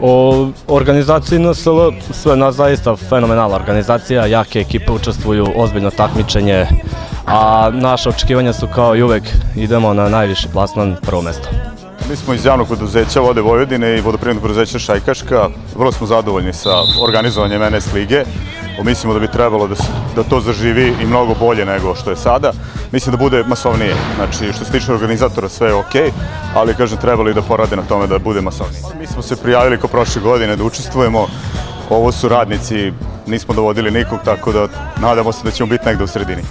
O organizaciji NSL, sve nas zaista fenomenalna organizacija, jake ekipe učestvuju, ozbiljno takmičenje, a naše očekivanja su kao i uvek idemo na najviši plasman prvo mesto. Mi smo iz javnog preduzeća Vode Vojvodine i vodoprivrednog preduzeća Šajkaška. Vrlo smo zadovoljni sa organizovanjem NS lige. Mislimo da bi trebalo da, da to zaživi i mnogo bolje nego što je sada. Mislim da bude masovnije. Znači, što se tiče organizatora sve je okej, ali kažem trebali da porade na tome da bude masovnije. Smo se prijavili kao prošle godine da učestvujemo. Ovo su radnici, nismo dovodili nikog, tako da nadamo se da ćemo biti negde u sredini.